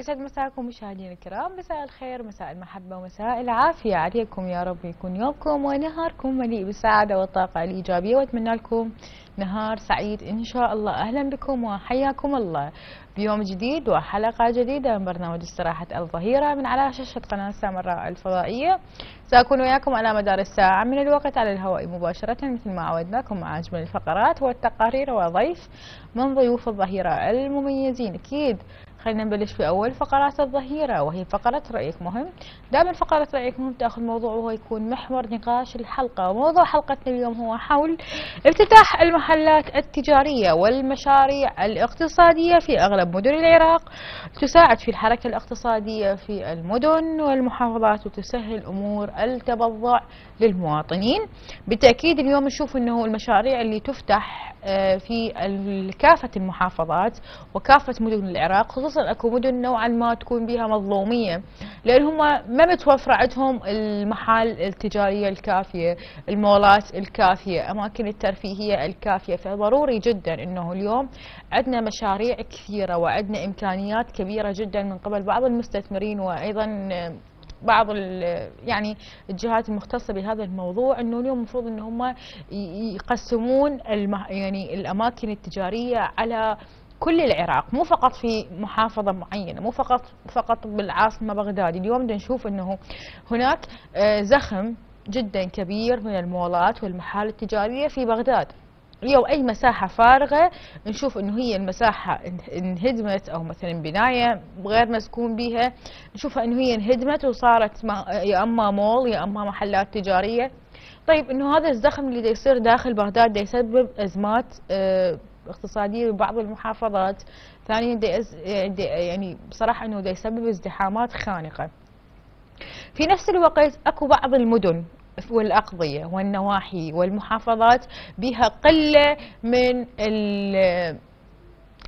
يسعد مساكم مشاهدينا الكرام مساء الخير مساء المحبة ومساء العافية. عليكم يا رب يكون يومكم ونهاركم مليء بالسعادة والطاقة الإيجابية. وأتمنى لكم نهار سعيد إن شاء الله. أهلا بكم وحياكم الله. بيوم جديد وحلقة جديدة من برنامج استراحة الظهيرة من على شاشة قناة سامراء الفضائية. سأكون وياكم على مدار الساعة من الوقت على الهواء مباشرة مثل ما عودناكم مع أجمل الفقرات والتقارير وضيف من ضيوف الظهيرة المميزين. أكيد خلينا نبلش في أول. فقرات الظهيرة وهي فقرة رأيك مهم. دائما فقرة رأيك مهم تأخذ موضوع وهو يكون محور نقاش الحلقة. وموضوع حلقتنا اليوم هو حول افتتاح المحلات التجارية والمشاريع الاقتصادية في أغلب مدن العراق. تساعد في الحركة الاقتصادية في المدن والمحافظات وتسهل أمور التبضع للمواطنين. بالتأكيد اليوم نشوف أنه المشاريع اللي تفتح آه، في كافة المحافظات وكافة مدن العراق خصوصا أكو مدن نوعا ما تكون بها مظلومية لأن هم ما متوفر عندهم المحال التجارية الكافية المولات الكافية أماكن الترفيهية الكافية. فضروري جدا إنه اليوم عندنا مشاريع كثيرة وعندنا إمكانيات كبيرة جدا من قبل بعض المستثمرين وأيضا بعض يعني الجهات المختصة بهذا الموضوع إنه اليوم المفروض إن هم يقسمون يعني الأماكن التجارية على كل العراق مو فقط في محافظة معينة مو فقط فقط بالعاصمة بغداد. اليوم نشوف أنه هناك آه، زخم جدا كبير من المولات والمحال التجارية في بغداد. اليوم أي مساحة فارغة نشوف إنه هي المساحة انهدمت أو مثلا بناية غير مسكون بها نشوفها إنه هي انهدمت وصارت يا أما مول يا أما محلات تجارية. طيب إنه هذا الزخم اللي يصير داخل بغداد يسبب أزمات آه اقتصادية ببعض المحافظات. ثانيا يعني بصراحة إنه يسبب ازدحامات خانقة. في نفس الوقت أكو بعض المدن والأقضية والنواحي والمحافظات بها قلة من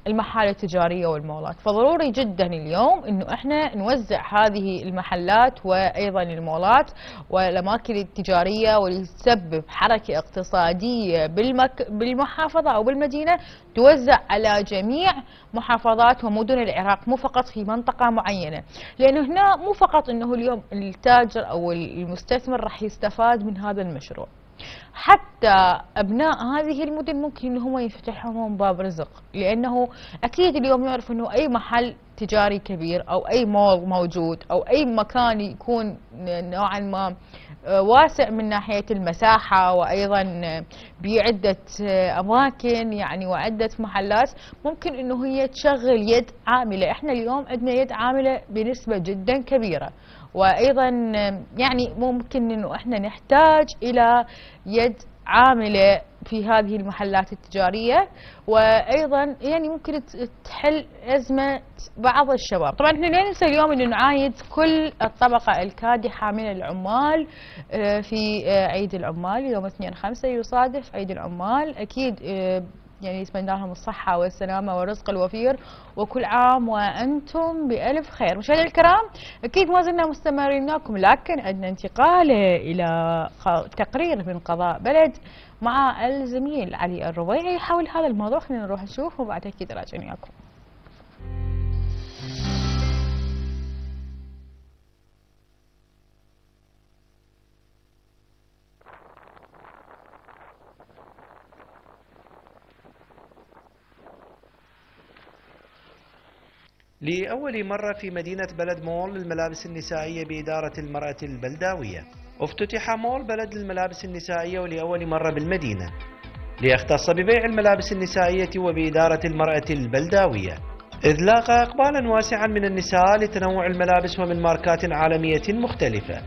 المحال التجارية والمولات. فضروري جدا اليوم إنه إحنا نوزع هذه المحلات وأيضا المولات والأماكن التجارية واللي تسبب حركة اقتصادية بالمك بالمحافظة أو بالمدينة توزع على جميع محافظات ومدن العراق مو فقط في منطقة معينة. لأنه هنا مو فقط إنه اليوم التاجر أو المستثمر راح يستفاد من هذا المشروع. حتى أبناء هذه المدن ممكن ان هم يفتح لهم باب رزق لأنه أكيد اليوم يعرف إنه أي محل تجاري كبير أو أي مول موجود أو أي مكان يكون نوعا ما آه، واسع من ناحية المساحة وأيضا بعدة أماكن يعني وعدة محلات ممكن إنه هي تشغل يد عاملة. إحنا اليوم عندنا يد عاملة بنسبة جدا كبيرة. وأيضا يعني ممكن إنه إحنا نحتاج إلى يد عاملة في هذه المحلات التجارية. وأيضا يعني ممكن تحل أزمة بعض الشباب، طبعا إحنا لا ننسى اليوم إنه نعايد كل الطبقة الكادحة من العمال آه، في آه، عيد العمال يوم 2 5 يصادف عيد العمال. أكيد آه، يعني يتمنى لهم الصحة والسلامة والرزق الوفير وكل عام وأنتم بألف خير. مشاهدينا الكرام أكيد ما زلنا مستمرين لكم لكن عندنا انتقال إلى تقرير من قضاء بلد مع الزميل علي الربيعي. حول هذا الموضوع خلينا نروح نشوف وبعد أكيد راجعين وياكم. لأول مرة في مدينة بلد مول للملابس النسائية بإدارة المرأة البلداوية. افتتح مول بلد للملابس النسائية ولأول مرة بالمدينة ليختص ببيع الملابس النسائية وبإدارة المرأة البلداوية. إذ لاقى إقبالا واسعا من النساء لتنوع الملابس ومن ماركات عالمية مختلفة.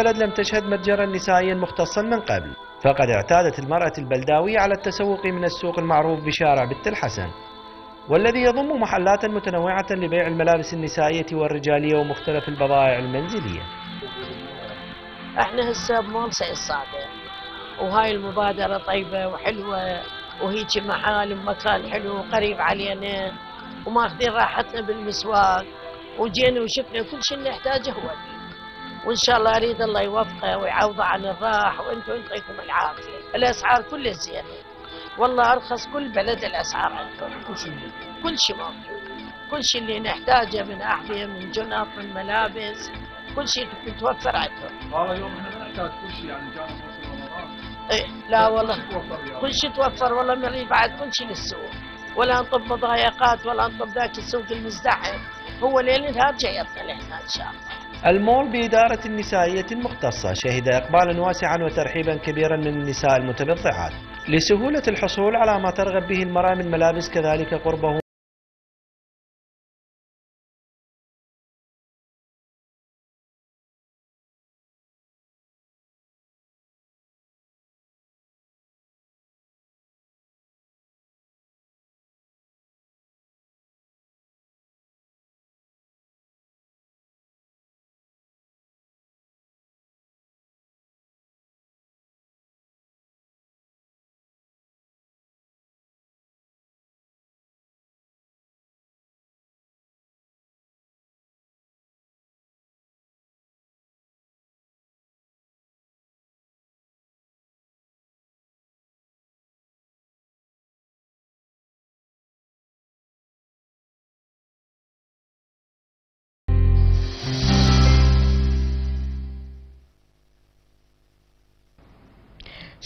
البلد لم تشهد متجرا نسائيا مختصا من قبل فقد اعتادت المرأة البلداوية على التسوق من السوق المعروف بشارع بنت الحسن والذي يضم محلات متنوعة لبيع الملابس النسائية والرجالية ومختلف البضائع المنزلية إحنا هسه سعيد صادق وهاي المبادرة طيبة وحلوة وهيك محال بمكان حلو قريب علينا وماخذين راحتنا بالمسواق وجينا وشفنا كل شيء نحتاجه هو. وإن شاء الله أريد الله يوفقه ويعوضه عن الراح وأنتم يعطيكم العافية. الأسعار كلها زينة. والله أرخص كل بلد الأسعار عندكم كل شيء كل شيء موجود. كل شيء اللي نحتاجه من أحذية من جنط من ملابس كل شيء متوفر عندكم هذا يوم إحنا نحتاج كل شيء يعني جانا رمضان إيه لا والله. يا كل شيء توفر والله من بعد كل شيء للسوق. ولا نطب مضايقات ولا نطب ذاك السوق المزدحم. هو ليل نهار جايتنا لهنا إن شاء الله. المول بإدارة نسائية مختصة شهد إقبالا واسعا وترحيبا كبيرا من النساء المتبضعات لسهولة الحصول على ما ترغب به المرأة من ملابس كذلك قربه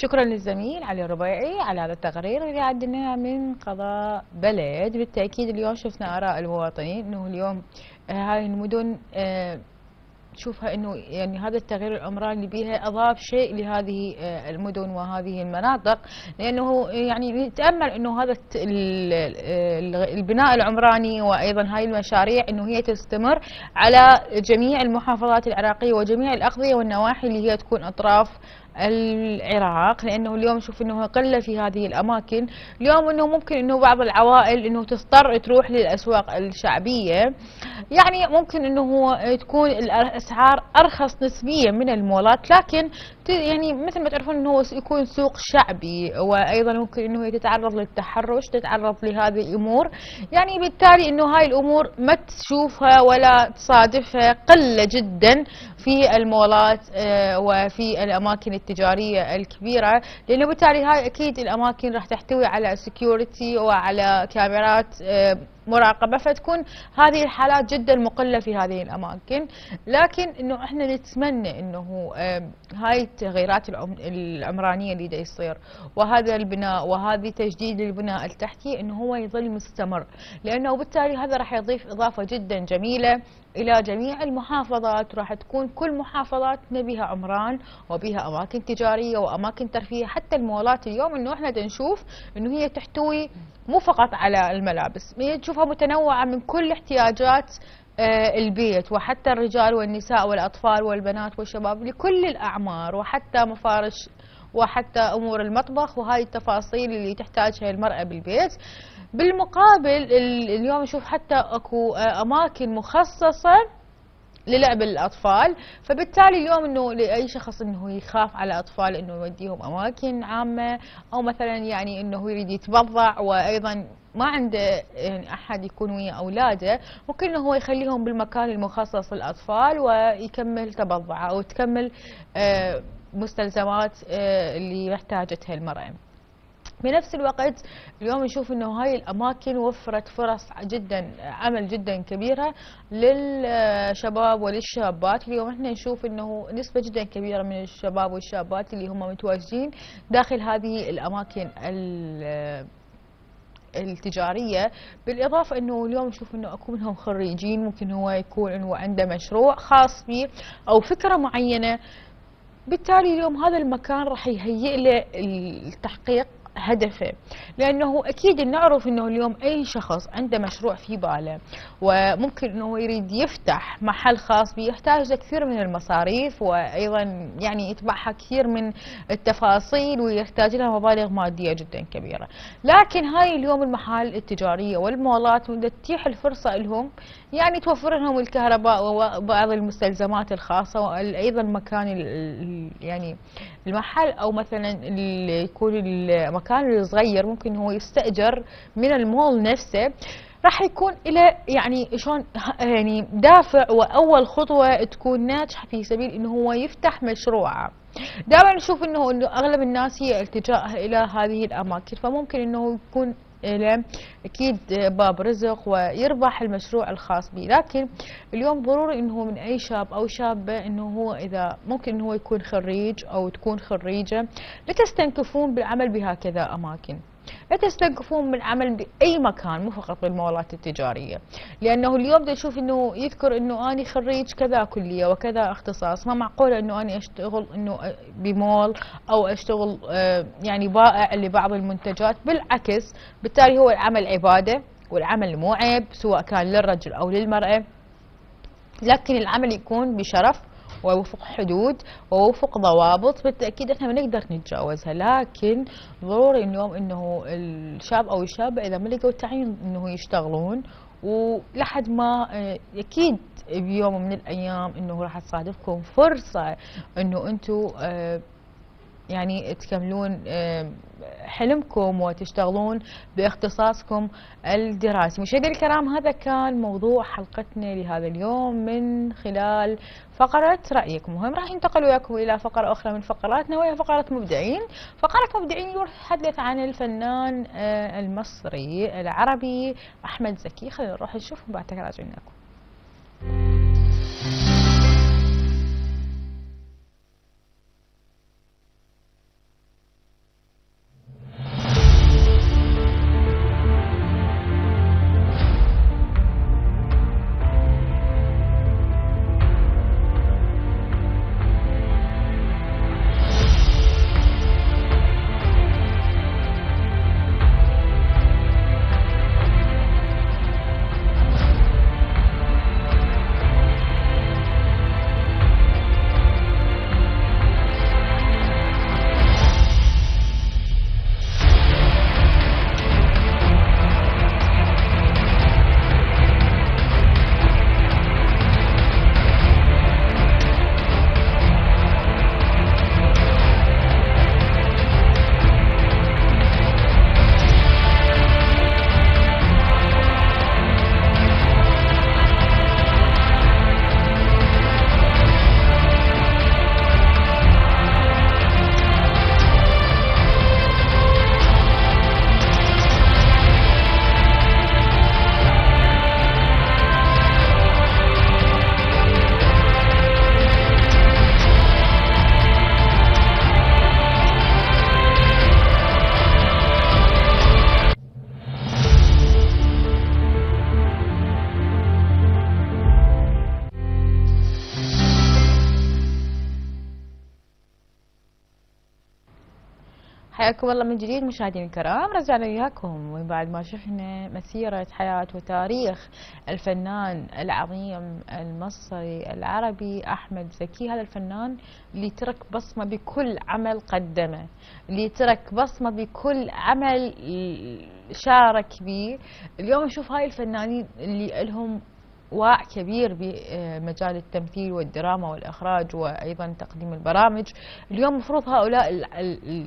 شكرا للزميل علي الربيعي على هذا التقرير اللي عندنا من قضاء بلد. بالتأكيد اليوم شفنا آراء المواطنين إنه اليوم آه، هاي المدن آه، تشوفها إنه يعني هذا التغيير العمراني اللي بيها أضاف شيء لهذه آه، المدن وهذه المناطق. لأنه يعني نتامل إنه هذا البناء العمراني وأيضا هاي المشاريع إنه هي تستمر على جميع المحافظات العراقية وجميع الأقضية والنواحي اللي هي تكون أطراف العراق لأنه اليوم نشوف إنه قلة في هذه الأماكن. اليوم إنه ممكن إنه بعض العوائل إنه تضطر تروح للأسواق الشعبية. يعني ممكن إنه هو تكون الأسعار أرخص نسبيا من المولات لكن يعني مثل ما تعرفون إنه يكون سوق شعبي وأيضا ممكن إنه هي تتعرض للتحرش تتعرض لهذه الأمور. يعني بالتالي إنه هاي الأمور ما تشوفها ولا تصادفها قلة جدا. في المولات آه، وفي الأماكن التجارية الكبيرة لأنه بالتالي هاي أكيد الأماكن راح تحتوي على سكيورتي وعلى كاميرات آه، مراقبة فتكون هذه الحالات جدا مقلة في هذه الأماكن. لكن إنه إحنا نتمنى إنه آه، هاي التغييرات العم- العمرانية اللي دا يصير وهذا البناء وهذه تجديد البناء التحتي إنه هو يظل مستمر. لأنه بالتالي هذا راح يضيف إضافة جدا جميلة إلى جميع المحافظات. راح تكون كل محافظات بها عمران وبها أماكن تجارية وأماكن ترفيه حتى المولات اليوم إنه إحنا دا نشوف إنه هي تحتوي مو فقط على الملابس هي تشوفها متنوعة من كل احتياجات آه، البيت وحتى الرجال والنساء والأطفال والبنات والشباب لكل الأعمار وحتى مفارش وحتى أمور المطبخ وهاي التفاصيل اللي تحتاجها المرأة بالبيت. بالمقابل ال- اليوم نشوف حتى أكو آه، أماكن مخصصة للعب الأطفال. فبالتالي اليوم إنه لأي شخص إنه يخاف على أطفال إنه يوديهم أماكن عامة أو مثلا يعني إنه يريد يتبضع وأيضا ما عنده يعني أحد يكون ويا أولاده. ممكن إنه هو يخليهم بالمكان المخصص للأطفال ويكمل تبضعه أو تكمل آه، مستلزمات آه، اللي محتاجتها المراه بنفس الوقت اليوم نشوف إنه هاي الأماكن وفرت فرص جدا عمل جدا كبيرة للشباب وللشابات. اليوم إحنا نشوف إنه نسبة جدا كبيرة من الشباب والشابات اللي هم متواجدين داخل هذه الأماكن ال- التجارية. بالإضافة إنه اليوم نشوف إنه أكو منهم خريجين ممكن هو يكون انه عنده مشروع خاص به أو فكرة معينة بالتالي اليوم هذا المكان راح يهيئ له التحقيق هدفه. لأنه أكيد نعرف إنه اليوم أي شخص عنده مشروع في باله وممكن إنه يريد يفتح محل خاص به يحتاج لكثير من المصاريف وأيضا يعني يتبعها كثير من التفاصيل ويحتاج لها مبالغ مادية جدا كبيرة. لكن هاي اليوم المحال التجارية والمولات تتيح الفرصة لهم يعني توفر لهم الكهرباء وبعض المستلزمات الخاصة وأيضا مكان يعني المحل أو مثلا يكون المكان الصغير ممكن هو يستأجر من المول نفسه راح يكون له يعني شلون يعني دافع وأول خطوة تكون ناجحة في سبيل إنه هو يفتح مشروعه. دائما نشوف إنه إنه أغلب الناس هي التجاءها إلى هذه الأماكن فممكن إنه يكون له أكيد باب رزق ويربح المشروع الخاص به. لكن اليوم ضروري إنه من أي شاب أو شابة إنه هو إذا ممكن إنه هو يكون خريج أو تكون خريجة لا تستنكفون بالعمل بهكذا أماكن. لا تستنكفون من العمل بأي مكان مو فقط بالمولات التجارية. لأنه اليوم نشوف إنه يذكر إنه أني خريج كذا كلية وكذا اختصاص ما معقوله إنه أني أشتغل إنه بمول أو أشتغل آه، يعني بائع لبعض المنتجات بالعكس بالتالي هو العمل عبادة والعمل مو عيب سواء كان للرجل أو للمرأة. لكن العمل يكون بشرف ووفق حدود ووفق ضوابط بالتأكيد إحنا ما نقدر نتجاوزها لكن ضروري اليوم إنه الشاب أو الشابة إذا ما لقوا تعيين إنه يشتغلون ولحد ما آه، أكيد بيوم من الأيام إنه راح تصادفكم فرصة إنه أنتم آه، يعني تكملون آه، حلمكم وتشتغلون باختصاصكم الدراسي. مشاهدينا الكرام هذا كان موضوع حلقتنا لهذا اليوم من خلال فقرة رأيكم. وهم راح ننتقل وياكم إلى فقرة أخرى من فقراتنا وهي فقرة مبدعين. فقرة مبدعين يتحدث عن الفنان آه، المصري العربي أحمد زكي. خلينا نروح نشوف وبعد راجعين لكم. حياكم الله من جديد مشاهدينا الكرام رجعنا وياكم. وبعد ما شفنا مسيرة حياة وتاريخ الفنان العظيم المصري العربي أحمد زكي. هذا الفنان اللي ترك بصمة بكل عمل قدمه اللي ترك بصمة بكل عمل شارك به. اليوم نشوف هاي الفنانين اللي لهم واع كبير بمجال التمثيل والدراما والإخراج وأيضا تقديم البرامج. اليوم مفروض هؤلاء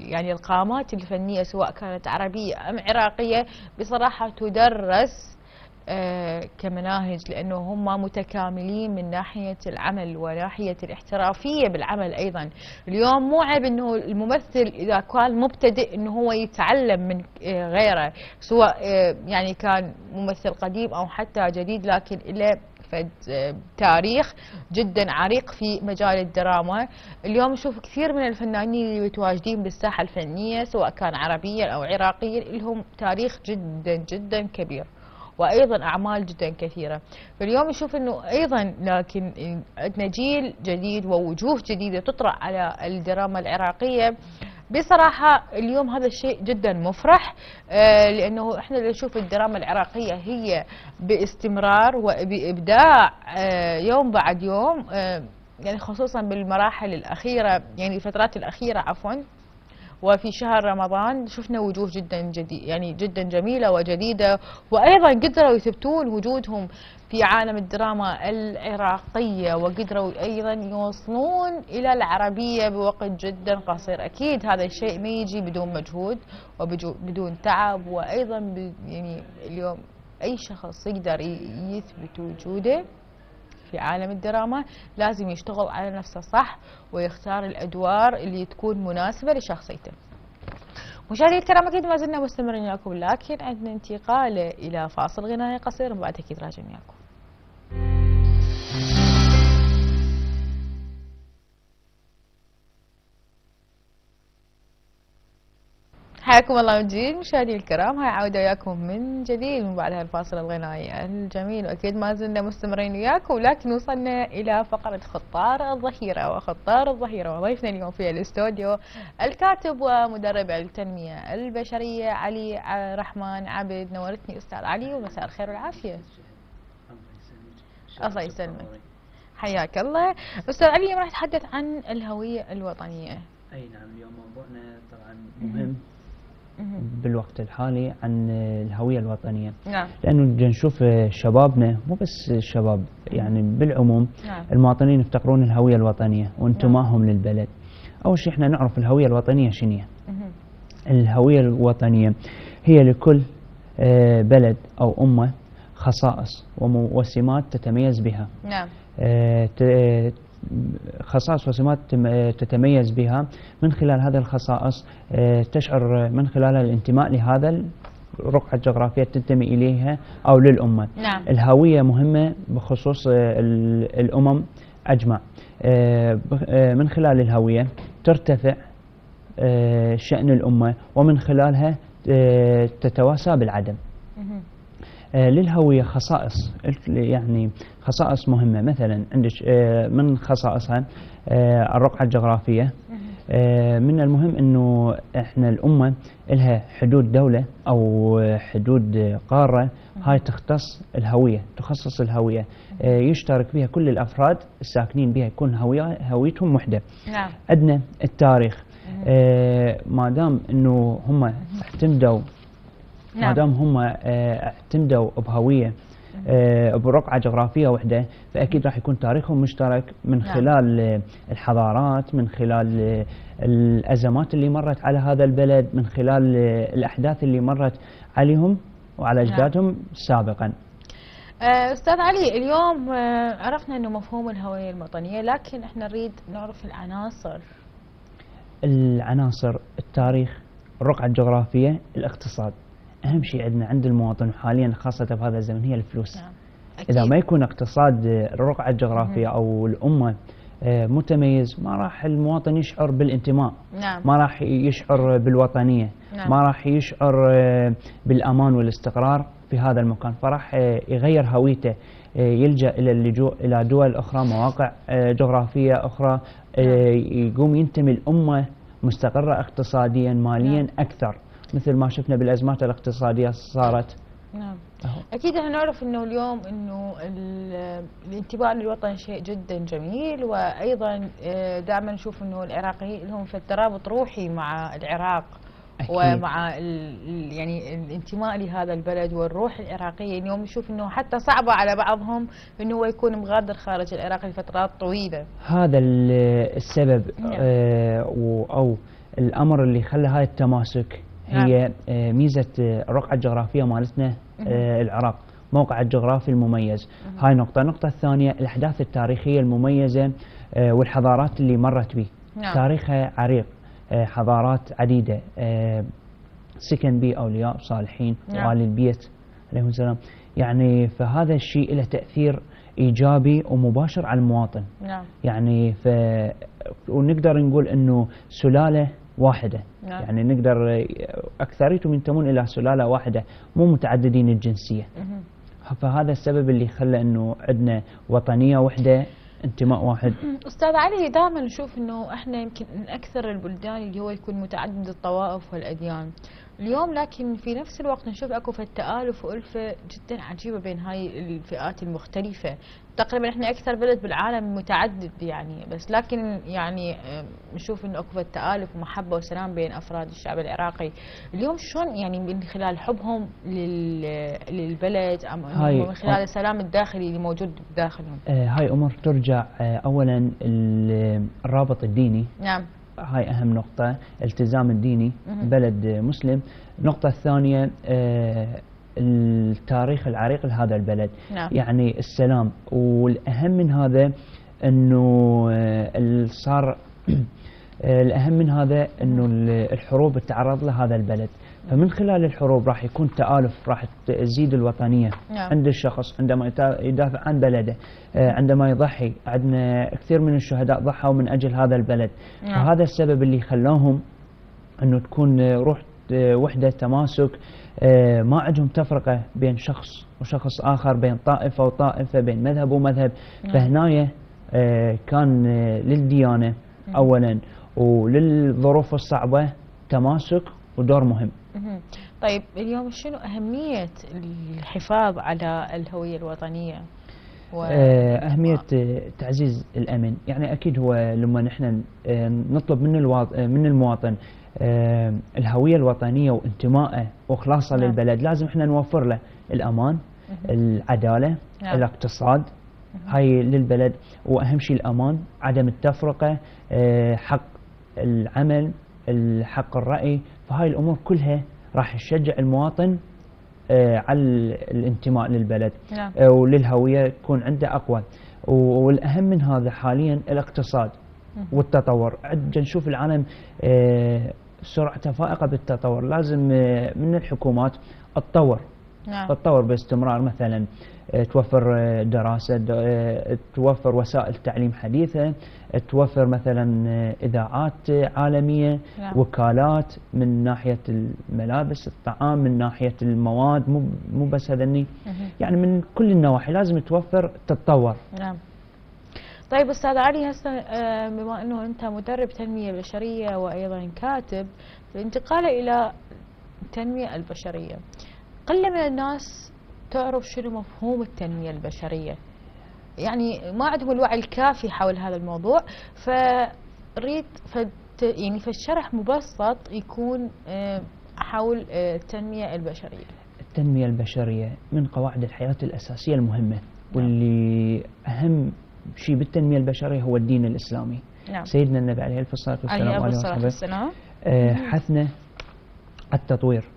يعني القامات الفنية سواء كانت عربية أم عراقية بصراحة تدرس آه، كمناهج لأنه هم متكاملين من ناحية العمل وناحية الاحترافية بالعمل أيضا. اليوم مو عيب أنه الممثل إذا كان مبتدئ أنه هو يتعلم من آه، غيره سواء آه، يعني كان ممثل قديم أو حتى جديد لكن إلى فد آه، تاريخ جدا عريق في مجال الدراما. اليوم نشوف كثير من الفنانين اللي متواجدين بالساحة الفنية سواء كان عربيا أو عراقيا لهم تاريخ جدا جدا كبير. وأيضا أعمال جدا كثيرة. فاليوم نشوف إنه أيضا لكن عندنا جيل جديد ووجوه جديدة تطرح على الدراما العراقية. بصراحة اليوم هذا الشيء جدا مفرح آه، لأنه إحنا اللي نشوف الدراما العراقية هي باستمرار وبإبداع آه، يوم بعد يوم آه، يعني خصوصا بالمراحل الأخيرة يعني الفترات الأخيرة عفوا. وفي شهر رمضان شفنا وجوه جدا جديد يعني جدا جميلة وجديدة. وأيضا قدروا يثبتون وجودهم في عالم الدراما العراقية وقدروا أيضا يوصلون إلى العربية بوقت جدا قصير. أكيد هذا الشيء ما يجي بدون مجهود وبدون تعب وأيضا يعني اليوم أي شخص يقدر يثبت وجوده في عالم الدراما لازم يشتغل على نفسه صح ويختار الأدوار اللي تكون مناسبة لشخصيته. مشاهدينا الكرام أكيد ما زلنا مستمرين لكم لكن عندنا انتقال إلى فاصل غنائي قصير وبعد أكيد راجعين لكم. حياكم الله من جديد مشاهدينا الكرام هاي عودة وياكم من جديد من بعد هالفاصل الغنائي الجميل وأكيد ما زلنا مستمرين وياكم لكن وصلنا إلى فقرة خطار الظهيرة وخطار الظهيرة وضيفنا اليوم في الاستوديو الكاتب ومدرب التنمية البشرية علي رحمن عبد نورتني أستاذ علي ومساء الخير والعافية. الله يسلمك. حياك الله. أستاذ علي راح نتحدث عن الهوية الوطنية؟ أي نعم اليوم موضوعنا طبعا مهم. بالوقت الحالي عن الهوية الوطنية. نعم. لأنه نشوف شبابنا مو بس الشباب يعني بالعموم نعم. المواطنين يفتقرون الهوية الوطنية وانتمائهم للبلد. أول شيء إحنا نعرف الهوية الوطنية شنو. الهوية الوطنية هي لكل آه، بلد أو أمة خصائص وسمات تتميز بها. نعم. آه، خصائص وسمات تم- تتميز بها من خلال هذه الخصائص آه، تشعر من خلالها الانتماء لهذا الرقعة الجغرافية تنتمي إليها أو للأمة. نعم. الهوية مهمة بخصوص آه، ال- الأمم أجمع. آه، من خلال الهوية ترتفع شأن الأمة ومن خلالها تتواسى بالعدم. للهوية خصائص. يعني خصائص مهمة. مثلا عندك آه، من خصائصها آه، الرقعة الجغرافية. آه، من المهم إنه إحنا الأمة لها حدود دولة أو حدود قارة. هاي تختص الهوية تخصص الهوية. آه، يشترك بها كل الأفراد الساكنين بها يكون هوية هويتهم وحدة. نعم. عندنا التاريخ. آه، ما دام إنه هم اعتمدوا ما نعم. دام هم آه، اعتمدوا بهوية آه، برقعة جغرافية واحدة فأكيد راح يكون تاريخهم مشترك من نعم. خلال آه، الحضارات من خلال آه، الأزمات اللي مرت على هذا البلد من خلال آه، الأحداث اللي مرت عليهم وعلى نعم. أجدادهم سابقا آه، أستاذ علي اليوم آه، عرفنا إنه مفهوم الهوية الوطنية لكن إحنا نريد نعرف العناصر العناصر التاريخ الرقعه الجغرافيه الاقتصاد أهم شيء عندنا عند المواطن حاليا خاصة بهذا الزمن هي الفلوس. نعم إذا أكيد. ما يكون اقتصاد الرقعه الجغرافيه أو الأمة آه، متميز ما راح المواطن يشعر بالانتماء. نعم. ما راح يشعر بالوطنية. نعم. ما راح يشعر آه، بالأمان والاستقرار في هذا المكان. فراح آه، يغير هويته يلجأ إلى اللجوء إلى دول أخرى مواقع جغرافية أخرى آه، يقوم ينتمي الأمة مستقرة اقتصاديا ماليا نعم. أكثر. مثل ما شفنا بالأزمات الاقتصادية صارت نعم أهو. أكيد إحنا نعرف إنه اليوم إنه ال- الانتماء للوطن شيء جدا جميل وأيضا آه، دائما نشوف إنه العراقيين لهم في ترابط روحي مع العراق أكيد. ومع ال يعني الانتماء لهذا البلد والروح العراقية اليوم نشوف إنه حتى صعبة على بعضهم إنه هو يكون مغادر خارج العراق لفترات طويلة هذا ال- السبب نعم. آه، أو الأمر اللي خلى هاي التماسك هي آه، ميزة آه، الرقعة الجغرافية مالتنا آه، العراق موقع الجغرافي المميز. هاي نقطة. النقطة الثانية الأحداث التاريخية المميزة والحضارات اللي مرت به نعم. تاريخها عريق حضارات عديدة سكن به أولياء صالحين نعم. وآل البيت عليهم السلام. يعني فهذا الشيء له تأثير إيجابي ومباشر على المواطن. نعم. يعني ف ونقدر نقول إنه سلالة واحدة نعم. يعني نقدر أكثريتهم ينتمون إلى سلالة واحدة مو متعددين الجنسية مهم. فهذا السبب اللي خلى إنه عندنا وطنية واحدة انتماء واحد أستاذ علي دائما نشوف إنه إحنا يمكن من أكثر البلدان اللي هو يكون متعدد الطوائف والأديان اليوم لكن في نفس الوقت نشوف أكو تآلف والفه جدا عجيبة بين هاي الفئات المختلفة. تقريبا إحنا أكثر بلد بالعالم متعدد يعني بس لكن يعني نشوف إنه أكو تآلف ومحبة وسلام بين أفراد الشعب العراقي. اليوم شلون يعني من خلال حبهم لل- للبلد أم من خلال السلام الداخلي اللي موجود بداخلهم آه، هاي امور ترجع آه، اولا ال- الرابط الديني. نعم. هاي أهم نقطة التزام الديني. بلد مسلم النقطه الثانية آه، التاريخ العريق لهذا البلد نعم. يعني السلام والأهم من هذا إنه آه، صار آه، الأهم من هذا إنه ال- الحروب تعرض لها هذا البلد فمن خلال الحروب راح يكون تآلف راح تزيد الوطنية نعم. عند الشخص عندما يدافع عن بلده آه، عندما يضحي عندنا كثير من الشهداء ضحوا من أجل هذا البلد نعم. فهذا السبب اللي خلاهم أنه تكون آه، روح آه، وحدة تماسك ما عندهم تفرقة بين شخص وشخص آخر بين طائفة وطائفة بين مذهب ومذهب نعم. فهنايا كان للديانة أولا وللظروف الصعبة تماسك ودور مهم. طيب اليوم شنو أهمية الحفاظ على الهوية الوطنية؟ و... آه، أهمية تعزيز الأمن يعني أكيد هو لما نحن آه، نطلب من الواط- آه، من المواطن الهوية الوطنية وانتمائه وإخلاصه نعم. للبلد لازم إحنا نوفر له الأمان العدالة نعم. الاقتصاد هاي للبلد وأهم شيء الأمان عدم التفرقة حق العمل حق الرأي فهاي الأمور كلها راح تشجع المواطن آه، على الانتماء للبلد. نعم. آه، وللهوية تكون عنده أقوى. و- والأهم من هذا حاليا الاقتصاد والتطور. عندنا نشوف العالم آه، سرعته فائقة بالتطور. لازم من الحكومات تطور نعم. تطور باستمرار مثلا. توفر آه، دراسة آه، توفر وسائل تعليم حديثة آه، توفر مثلا آه، إذاعات آه، عالمية نعم. وكالات من ناحية الملابس الطعام من ناحية المواد مو مو بس هذني. يعني من كل النواحي لازم توفر تتطور نعم طيب أستاذ علي هسه آه، بما أنه أنت مدرب تنمية بشريه وأيضا كاتب الانتقال إلى التنميه البشرية قله من الناس تعرف شنو مفهوم التنمية البشرية؟ يعني ما عندهم الوعي الكافي حول هذا الموضوع فريد فت يعني فالشرح مبسط يكون آه، حول آه، التنمية البشرية. التنمية البشرية من قواعد الحياة الأساسية المهمة واللي أهم شيء بالتنمية البشرية هو الدين الإسلامي. نعم. سيدنا النبي عليه الصلاة والسلام عليه وصحبه والسلام. آه، حثنا على التطوير.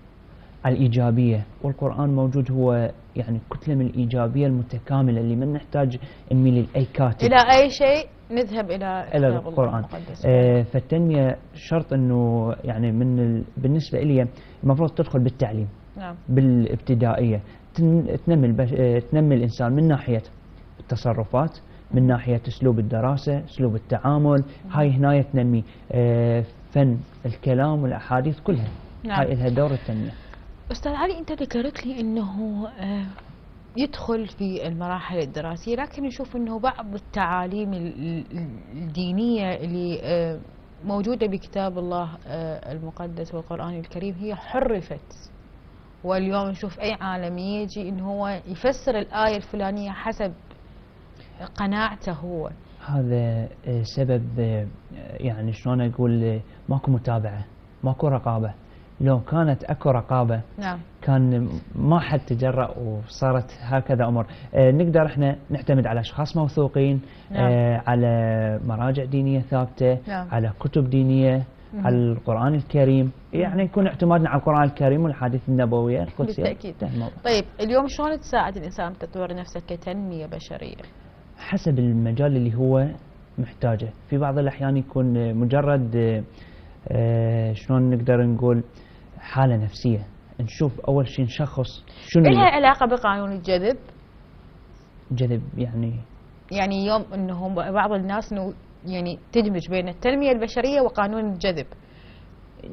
على الإيجابية. والقرآن موجود هو يعني كتلة من الإيجابية المتكاملة اللي ما نحتاج نميل لأي كاتب. إلى أي شيء نذهب إلى إلى القرآن. آه، فالتنمية شرط أنه يعني من ال... بالنسبة إلي المفروض تدخل بالتعليم نعم. بالابتدائية. تن... تنمي البش... آه، تنمي الإنسان من ناحية التصرفات من ناحية أسلوب الدراسة أسلوب التعامل. هاي هنا تنمي آه، فن الكلام والأحاديث كلها. نعم. هاي لها دور التنمية. أستاذ علي أنت ذكرت لي أنه آه، يدخل في المراحل الدراسية لكن نشوف أنه بعض التعاليم ال- ال- الدينية اللي آه، موجودة بكتاب الله آه، المقدس والقرآن الكريم هي حرفت. واليوم نشوف أي عالم يجي أنه هو يفسر الآية الفلانية حسب قناعته هو. هذا سبب يعني شلون أقول ماكو متابعة ماكو رقابة. لو كانت أكو رقابة نعم كان ما حد تجرأ وصارت هكذا أمور آه، نقدر إحنا نعتمد على أشخاص موثوقين نعم. آه، على مراجع دينية ثابتة نعم. على كتب دينية مم. على القرآن الكريم يعني يكون اعتمادنا على القرآن الكريم والحديث النبوية القدسية بالتأكيد. الموضوع. طيب اليوم شلون تساعد الإنسان تطور نفسه كتنمية بشرية حسب المجال اللي هو محتاجه في بعض الأحيان يكون مجرد آه، آه، شلون نقدر نقول حالة نفسية. نشوف أول شيء نشخص شنو لها اللي علاقة بقانون الجذب؟ جذب يعني يعني يوم انه بعض الناس انه يعني تدمج بين التنمية البشرية وقانون الجذب.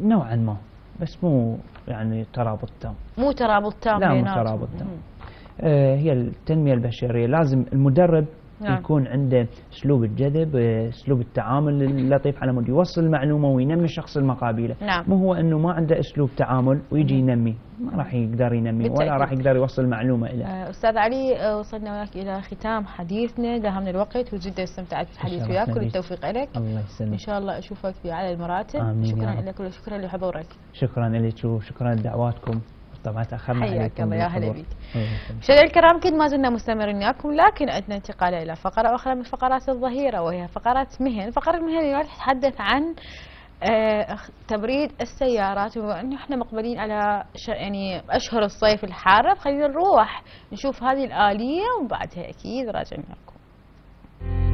نوعا ما. بس مو يعني ترابط تام. مو ترابط تام لا مو. ترابط تام. آه هي التنمية البشرية. لازم المدرب نعم. يكون عنده أسلوب الجذب آه، أسلوب التعامل اللطيف على مود يوصل المعلومة وينمي الشخص المقابلة نعم. مو هو إنه ما عنده أسلوب تعامل ويجي ينمي ما راح يقدر ينمي ولا بالتأكيد. راح يقدر يوصل المعلومة له آه، أستاذ علي آه، وصلنا وياك إلى ختام حديثنا داهمنا الوقت وجدا استمتعت بالحديث وياك. كل التوفيق لك الله إن يسلمك شاء الله أشوفك في اعلى المراتب آمين شكرا. لك وشكرا لحضورك شكرا لك وشكرا لدعواتكم طبعا تأخرنا حياك الله، يا هلا يسلمك. مشاهدينا الكرام كد ما زلنا مستمرين وياكم لكن عندنا انتقال إلى فقرة أخرى من فقرات الظهيرة وهي فقرات مهن، فقرة المهن اليوم تتحدث عن آه، تبريد السيارات وبما انه إحنا مقبلين على يعني أشهر الصيف الحاره خلينا نروح نشوف هذه الآلية وبعدها أكيد راجعين لكم.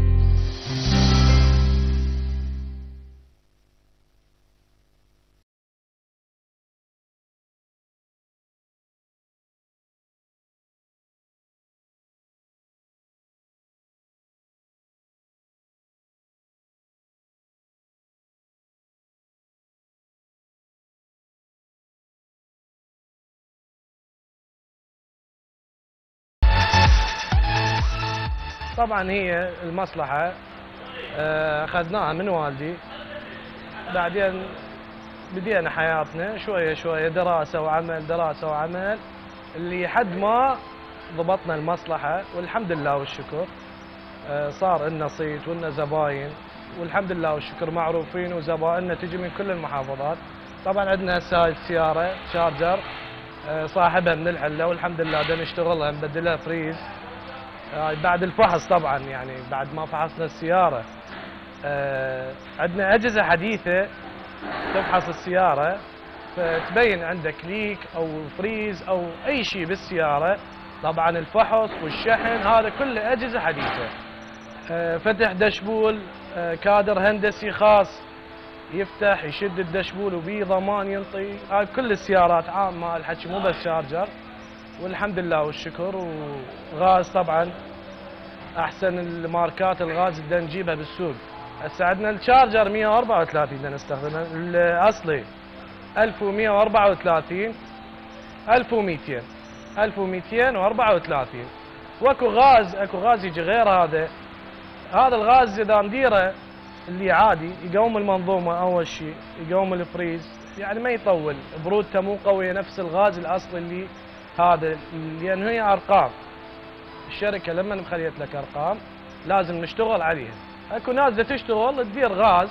طبعا هي المصلحة. آه، أخذناها من والدي. بعدين بدينا حياتنا شوية شوية دراسة وعمل دراسة وعمل. اللي حد ما ضبطنا المصلحة والحمد لله والشكر. آه، صار لنا صيت ولنا زباين. والحمد لله والشكر معروفين وزبائننا تجي من كل المحافظات. طبعا عندنا هسه هاي السيارة شارجر. آه، صاحبها من الحلة والحمد لله بدنا نشتغلها نبدلها فريز. بعد الفحص طبعا يعني بعد ما فحصنا السيارة. آه، عندنا أجهزة حديثة تفحص السيارة. فتبين عندك ليك أو فريز أو أي شيء بالسيارة. طبعا الفحص والشحن هذا كله أجهزة حديثة. آه، فتح دشبول آه، كادر هندسي خاص يفتح يشد الدشبول وبيه ضمان ينطي. هاي كل السيارات عامة الحكي مو بس شارجر. والحمد لله والشكر. وغاز طبعا أحسن الماركات الغاز بدنا نجيبها بالسوق. هسه عندنا الشارجر 134 بدنا نستخدمه الأصلي 1134 1200 1234 وأكو غاز أكو غاز يجي غير هذا. هذا الغاز إذا نديره اللي عادي يقوم المنظومة أول شيء يقوم الفريز يعني ما يطول. برودته مو قوية نفس الغاز الأصلي اللي هذا لأن هي أرقام. الشركة لما مخليت لك أرقام لازم نشتغل عليها. أكو ناس تشتغل تدير غاز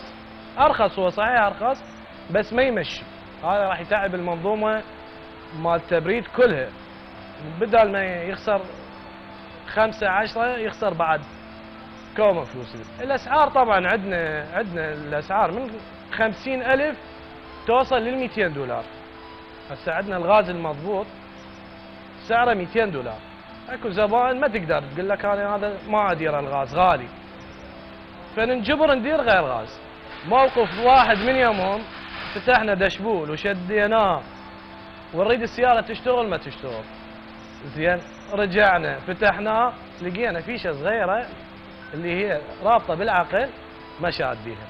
أرخص هو صحيح أرخص بس ما يمشي. هذا راح يتعب المنظومة مال التبريد كلها. بدل ما يخسر خمسة عشرة يخسر بعد كومة فلوس الأسعار طبعا عندنا عندنا الأسعار من خمسين ألف توصل لل 200 دولار. هسه عندنا الغاز المضبوط. سعره 200 دولار. أكو زبائن ما تقدر تقول لك أنا هذا ما أدير الغاز غالي. فننجبر ندير غير غاز. موقف واحد من يومهم فتحنا دشبول وشديناه. ونريد السيارة تشتغل ما تشتغل. زين رجعنا فتحناه لقينا فيشه صغيرة اللي هي رابطة بالعقل ما شاديها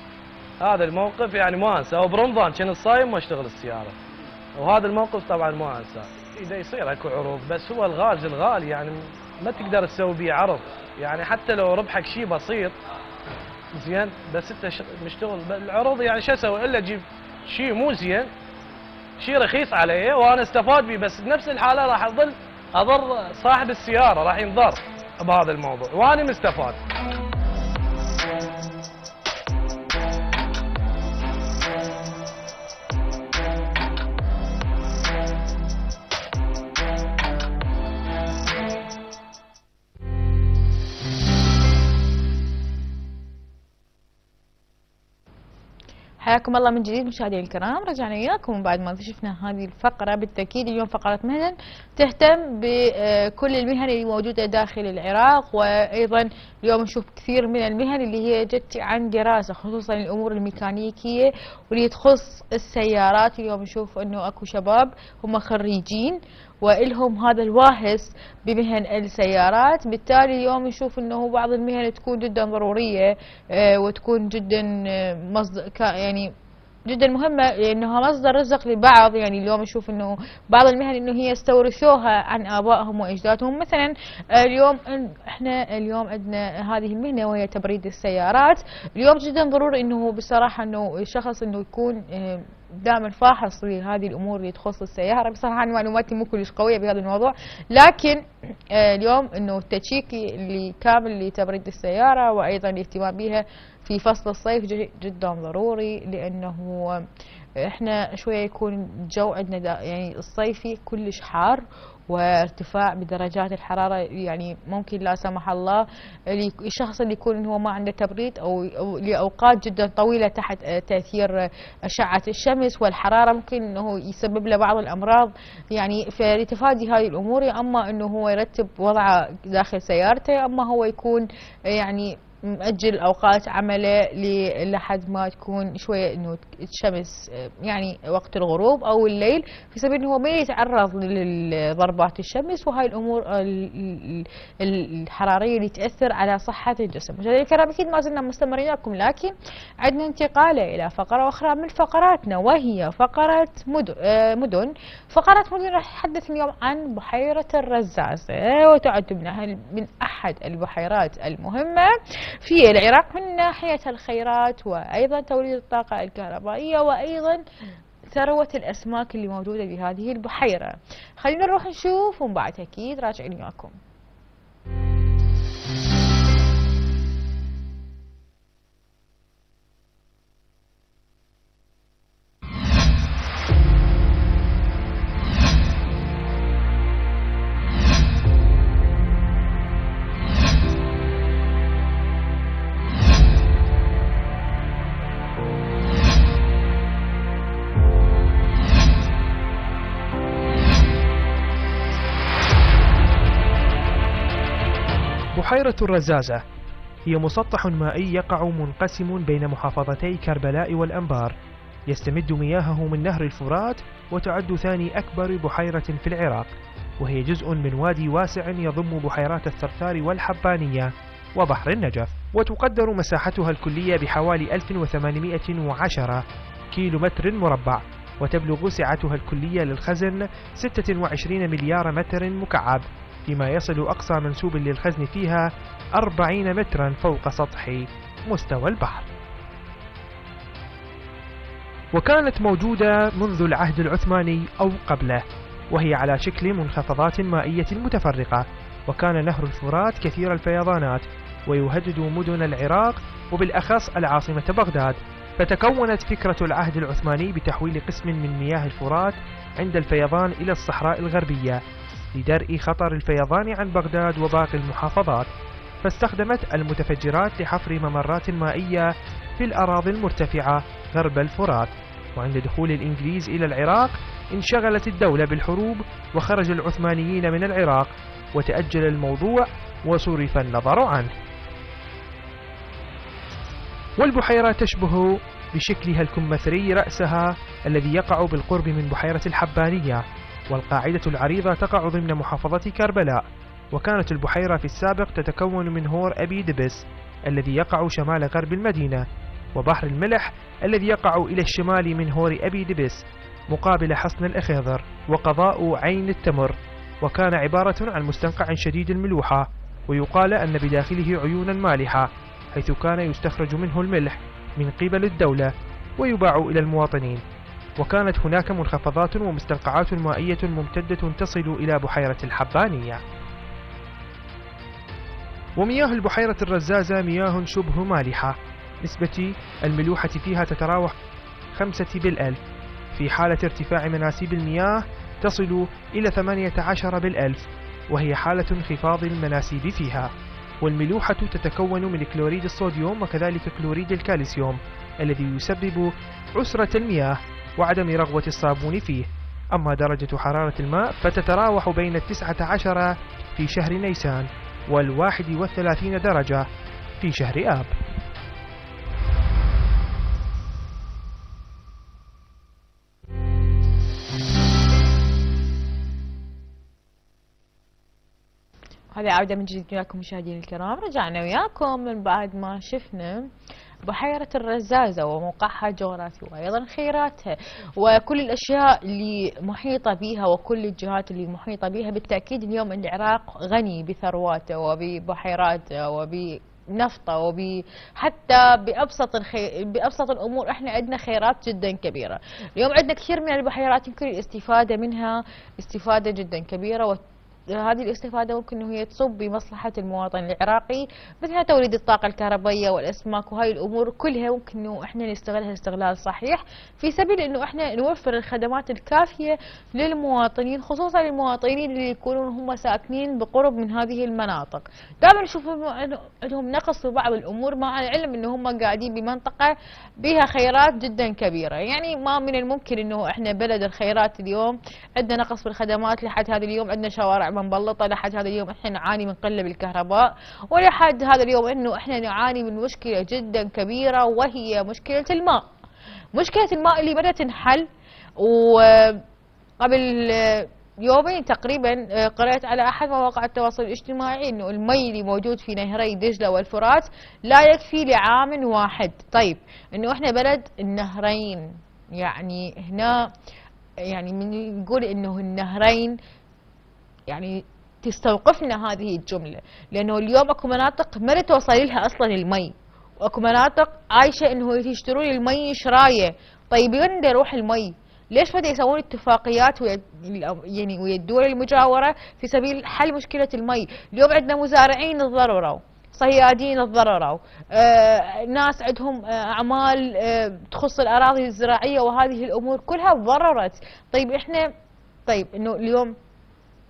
هذا الموقف يعني ما أنساه. وبرمضان كان الصايم ما اشتغل السيارة. وهذا الموقف طبعا ما أنساه. إذا يصير أكو عروض بس هو الغاز الغالي يعني ما تقدر تسوي بيه عرض. يعني حتى لو ربحك شيء بسيط زين بس أنت مشتغل. العروض يعني شو أسوي؟ إلا أجيب شيء مو زين شيء رخيص علي وأنا استفاد بيه. بس بنفس الحالة راح أظل أضر صاحب السيارة راح ينضر بهذا الموضوع. وأنا مستفاد. حياكم الله من جديد مشاهدينا الكرام. رجعنا وياكم بعد ما شفنا هذه الفقرة. بالتأكيد اليوم فقرة مهن تهتم بكل المهن اللي موجودة داخل العراق وأيضا اليوم نشوف كثير من المهن اللي هي جت عن دراسة خصوصا الأمور الميكانيكية واللي تخص السيارات. اليوم نشوف أنه أكو شباب هم خريجين وإلهم هذا الواهس بمهن السيارات. بالتالي اليوم نشوف أنه بعض المهن تكون جدا ضرورية آه، وتكون جدا آه، مصد... كا- يعني جدا مهمة انها مصدر رزق لبعض. يعني اليوم نشوف إنه بعض المهن إنه هي استورثوها عن آبائهم وأجدادهم. مثلا آه، اليوم إحنا اليوم عندنا هذه المهنة وهي تبريد السيارات. اليوم جدا ضروري إنه بصراحة إنه الشخص إنه يكون دائما فاحص لهذه الأمور اللي تخص السيارة. بصراحه أنا معلوماتي مو كلش قوية بهذا الموضوع. لكن آه، اليوم إنه التشيك اللي كامل لتبريد السيارة وأيضا الاهتمام بها في فصل الصيف جدا ضروري. لأنه إحنا شوية يكون الجو عندنا يعني الصيفي كلش حار وارتفاع بدرجات الحرارة يعني ممكن لا سمح الله الشخص اللي يكون هو ما عنده تبريد أو لأوقات جدا طويلة تحت تأثير أشعة الشمس والحرارة ممكن إنه يسبب له بعض الأمراض. يعني فلتفادي هذه الأمور يا أما إنه هو يرتب وضعه داخل سيارته يا أما هو يكون يعني مأجل أوقات عمله لحد ما تكون شوية إنه الشمس يعني وقت الغروب أو الليل في سبيل إنه ما يتعرض لضربات الشمس وهاي الأمور ال- ال- ال- الحرارية اللي تأثر على صحة الجسم مشاهدينا الكرام أكيد ما زلنا مستمرين لكم لكن عندنا انتقالة إلى فقرة أخرى من فقراتنا وهي فقرة مدن, آه، مدن. فقرة مدن راح نتحدث اليوم عن بحيرة الرزازة وتعد من أحد البحيرات المهمة في العراق من ناحية الخيرات وأيضا توليد الطاقة الكهربائية وأيضا ثروة الأسماك اللي موجودة بهذه البحيرة. خلينا نروح نشوف ومن بعد أكيد راجعين وياكم. بحيرة الرزازة. هي مسطح مائي يقع منقسم بين محافظتي كربلاء والأنبار. يستمد مياهه من نهر الفرات وتعد ثاني أكبر بحيرة في العراق. وهي جزء من وادي واسع يضم بحيرات الثرثار والحبانية وبحر النجف. وتقدر مساحتها الكلية بحوالي 1810 كيلو متر مربع. وتبلغ سعتها الكلية للخزن 26 مليار متر مكعب. فيما يصل أقصى منسوب للخزن فيها 40 مترا فوق سطح مستوى البحر. وكانت موجودة منذ العهد العثماني أو قبله وهي على شكل منخفضات مائية متفرقة. وكان نهر الفرات كثير الفيضانات ويهدد مدن العراق وبالأخص العاصمة بغداد. فتكونت فكرة العهد العثماني بتحويل قسم من مياه الفرات عند الفيضان إلى الصحراء الغربية. لدرء خطر الفيضان عن بغداد وباقي المحافظات فاستخدمت المتفجرات لحفر ممرات مائية في الأراضي المرتفعة غرب الفرات. وعند دخول الإنجليز إلى العراق انشغلت الدولة بالحروب وخرج العثمانيين من العراق وتأجل الموضوع وصرف النظر عنه. والبحيرة تشبه بشكلها الكمثري رأسها الذي يقع بالقرب من بحيرة الحبانية. والقاعدة العريضة تقع ضمن محافظة كربلاء وكانت البحيرة في السابق تتكون من هور أبي دبس الذي يقع شمال غرب المدينة وبحر الملح الذي يقع إلى الشمال من هور أبي دبس مقابل حصن الأخيضر وقضاء عين التمر. وكان عبارة عن مستنقع شديد الملوحة ويقال أن بداخله عيونا مالحة حيث كان يستخرج منه الملح من قبل الدولة ويباع إلى المواطنين. وكانت هناك منخفضات ومستنقعات مائية ممتدة تصل إلى بحيرة الحبانية. ومياه البحيرة الرزازة مياه شبه مالحة. نسبة الملوحة فيها تتراوح خمسة بالألف. في حالة ارتفاع مناسيب المياه تصل إلى 18 بالألف وهي حالة انخفاض المناسيب فيها. والملوحة تتكون من كلوريد الصوديوم وكذلك كلوريد الكالسيوم الذي يسبب عسرة المياه. وعدم رغوة الصابون فيه. أما درجة حرارة الماء فتتراوح بين التسعة عشر في شهر نيسان والواحد والثلاثين درجة في شهر آب. هذه عودة من جديد وياكم مشاهدينا الكرام. رجعنا وياكم من بعد ما شفنا بحيرة الرزازة وموقعها الجغرافي وأيضا خيراتها وكل الأشياء اللي محيطة بها وكل الجهات اللي محيطة بها بالتأكيد اليوم العراق غني بثرواته وببحيراته وب نفطه وب حتى بأبسط الخي... بأبسط الأمور إحنا عندنا خيرات جدا كبيرة، اليوم عندنا كثير من البحيرات يمكن الاستفادة منها استفادة جدا كبيرة. هذه الاستفادة ممكن إنه هي تصب بمصلحة المواطن العراقي مثل توليد الطاقة الكهربائية والأسماك وهاي الأمور كلها ممكن إنه إحنا نستغلها استغلال صحيح. في سبيل إنه إحنا نوفر الخدمات الكافية للمواطنين خصوصا المواطنين اللي يكونون هم ساكنين بقرب من هذه المناطق. دائما نشوف عندهم نقص في بعض الأمور مع العلم إنه هم قاعدين بمنطقة بها خيرات جدا كبيرة. يعني ما من الممكن إنه إحنا بلد الخيرات اليوم عندنا نقص في الخدمات لحد هذا اليوم عندنا شوارع مبلطه لحد هذا اليوم. إحنا نعاني من قلة بالكهرباء ولحد هذا اليوم إنه إحنا نعاني من مشكلة جدا كبيرة وهي مشكلة الماء. مشكلة الماء اللي بدأت تنحل وقبل يومين تقريبا قرأت على أحد مواقع التواصل الاجتماعي أنه المي اللي موجود في نهري دجلة والفرات لا يكفي لعام واحد. طيب أنه إحنا بلد النهرين. يعني هنا يعني من نقول أنه النهرين يعني تستوقفنا هذه الجملة. لأنه اليوم أكو مناطق ما توصل لها أصلا المي. وأكو مناطق عايشة أنه يشترون المي شراية. طيب وين يروح المي. ليش بدا يسوون اتفاقيات ويا يعني ويا الدول المجاورة في سبيل حل مشكلة المي، اليوم عندنا مزارعين تضرروا، صيادين تضرروا، آه ناس عندهم آه أعمال آه تخص الأراضي الزراعية وهذه الأمور كلها تضررت، طيب إحنا طيب إنه اليوم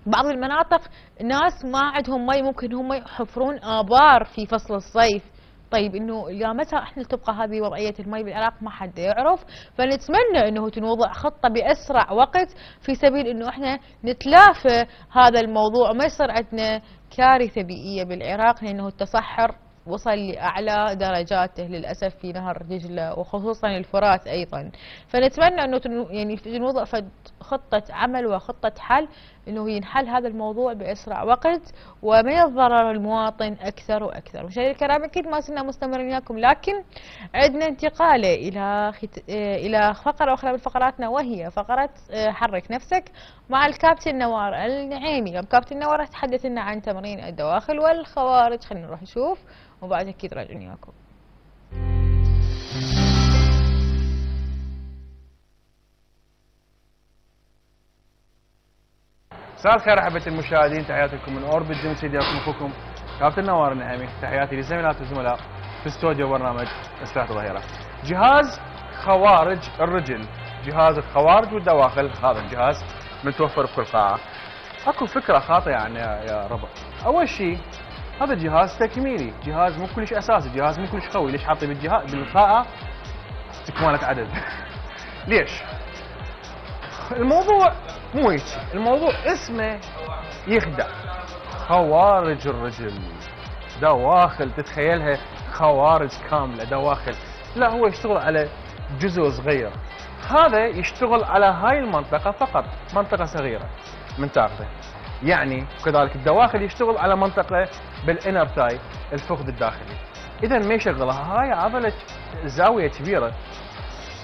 بعض المناطق ناس ما عندهم مي ممكن هم يحفرون آبار في فصل الصيف. طيب إنه يا متى إحنا تبقى هذه وضعية المي بالعراق؟ ما حد يعرف. فنتمنى إنه تنوضع خطة بأسرع وقت في سبيل إنه إحنا نتلافى هذا الموضوع. وما يصير عندنا كارثة بيئية بالعراق لأنه التصحر وصل لأعلى درجاته للأسف في نهر دجلة وخصوصا الفرات أيضا. فنتمنى أنه يعني نوضع خطة عمل وخطة حل أنه ينحل هذا الموضوع بأسرع وقت وما يضرر المواطن أكثر وأكثر. مشاهدينا الكرام أكيد ما زلنا مستمرين وياكم لكن عندنا انتقالة إلى خت... إلى فقرة أخرى من فقراتنا وهي فقرة حرك نفسك مع الكابتن نوار النعيمي. الكابتن نوار تحدث لنا عن تمرين الدواخل والخوارج. خلينا نروح نشوف وبعد أكيد راجعين وياكم مساء الخير أحبة المشاهدين تحياتي لكم من اوربت جيم سيديكم أخوكم كابتن نوار النعيمي تحياتي للزميلات والزملاء في استوديو برنامج استراحه الظهيرة. جهاز خوارج الرجل. جهاز الخوارج والدواخل. هذا الجهاز متوفر بكل قاعه أكو فكرة خاطئة يعني يا, ربع. أول شيء هذا جهاز تكميلي. جهاز مو كلش أساسي. جهاز مو كلش قوي. ليش حاطه بالجهاز؟ بالقاعه استكمالة عدد ليش؟ الموضوع مو هيك الموضوع اسمه يخدع. خوارج الرجل. دواخل تتخيلها خوارج كاملة دواخل. لا هو يشتغل على جزء صغير. هذا يشتغل على هاي المنطقة فقط منطقة صغيرة. من تاخذه. يعني كذلك الدواخل يشتغل على منطقة بالإنر تاي الفخذ الداخلي. اذا ما يشغلها؟ هاي عضلة زاوية كبيرة.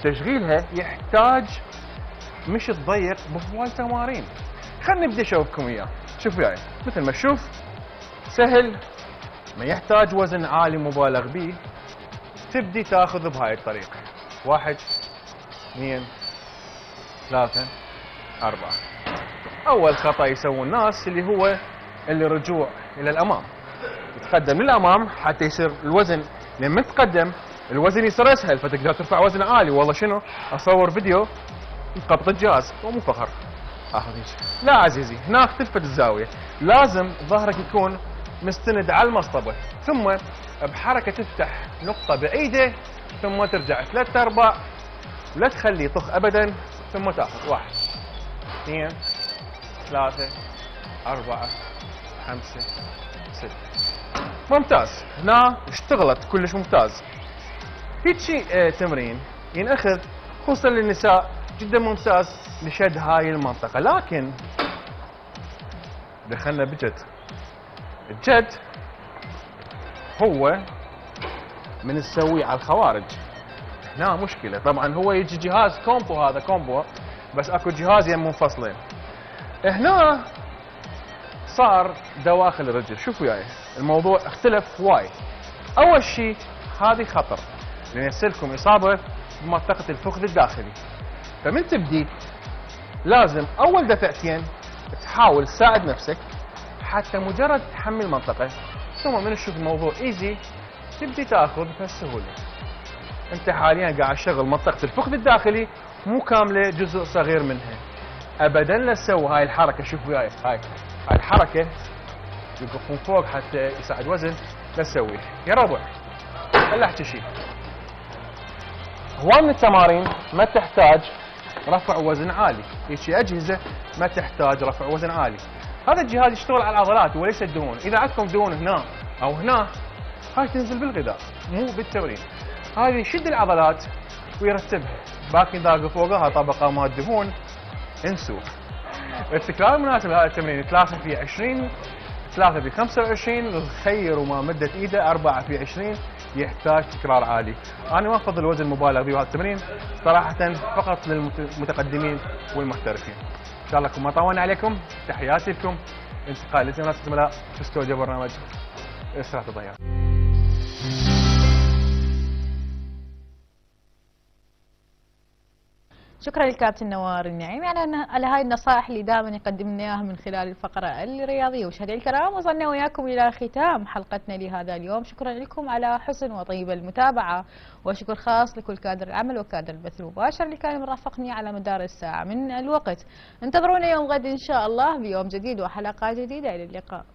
تشغيلها يحتاج مش تضيق بهواي تمارين. خلينا نبدا أشوفكم إياه. شوف وياي مثل ما تشوف سهل ما يحتاج وزن عالي مبالغ به. تبدي تأخذ بهاي الطريقة. واحد اثنين ثلاثة أربعة. أول خطأ يسوي الناس اللي هو اللي رجوع إلى الأمام. يتقدم للأمام حتى يصير الوزن. لما تقدم الوزن يصير أسهل فتقدر ترفع وزن عالي. والله شنو؟ أصور فيديو. قبض الجهاز ومو فخر اخذ هيك لا عزيزي هناك تلفت الزاويه لازم ظهرك يكون مستند على المصطبة ثم بحركة تفتح نقطة بعيدة ثم ترجع ثلاث أرباع. لا تخليه يطخ ابدا ثم تأخذ. واحد اثنين ثلاثة أربعة خمسة ستة. ممتاز. هنا اشتغلت كلش ممتاز. هيك شيء آه تمرين ينأخذ خصوصا للنساء. جدا ممتاز. لشد هاي المنطقة. لكن دخلنا بجد. الجد هو من نسويه على الخوارج. هنا مشكلة. طبعا هو يجي جهاز كومبو هذا كومبو بس أكو جهازين منفصلين. هنا صار دواخل الرجل. شوفوا وياي الموضوع اختلف وايد. أول شيء هذه خطر. لأن يصير لكم إصابة بمنطقة الفخذ الداخلي. فمن تبدي لازم أول دفعتين تحاول تساعد نفسك حتى مجرد تحمي المنطقة ثم من تشوف الموضوع ايزي تبدي تأخذ بهالسهولة. أنت حاليا قاعد تشغل منطقة الفخذ الداخلي مو كاملة جزء صغير منها. ابدا لا تسوي هاي الحركة شوف وياي هاي هاي الحركة يوقف من فوق حتى يساعد وزن لا تسويه يا ربع خلي أحكي شيء. هواي من التمارين ما تحتاج رفع وزن عالي. هيك أجهزة ما تحتاج رفع وزن عالي. هذا الجهاز يشتغل على العضلات وليس الدهون. إذا عندكم دهون هنا أو هنا هاي تنزل بالغذاء مو بالتمرين. هذه يشد العضلات ويرتبها. باقي ذاق فوقها طبقة مال دهون. انسوا. التكرار المناسب لهذا التمرين ثلاثة في 20 ثلاثة في 25 الخير وما مدت إيده أربعة في 20 يحتاج تكرار عالي. أنا ما أفضل الوزن المبالغ به بهذا التمرين صراحة فقط للمتقدمين والمحترفين. إن شاء الله كم ما طولنا عليكم تحياتي لكم. انتقال الزملاء في استوديو برنامج إسرة الضياع. شكرا للكابتن نوار النعيمي على على هاي النصائح اللي دائما يقدم لنا اياها من خلال الفقرة الرياضية. مشاهدينا الكرام وصلنا وياكم إلى ختام حلقتنا لهذا اليوم. شكرا لكم على حسن وطيب المتابعة. وشكر خاص لكل كادر العمل وكادر البث المباشر اللي كان مرافقني على مدار الساعة من الوقت. انتظرونا يوم غد إن شاء الله بيوم جديد وحلقة جديدة. إلى اللقاء.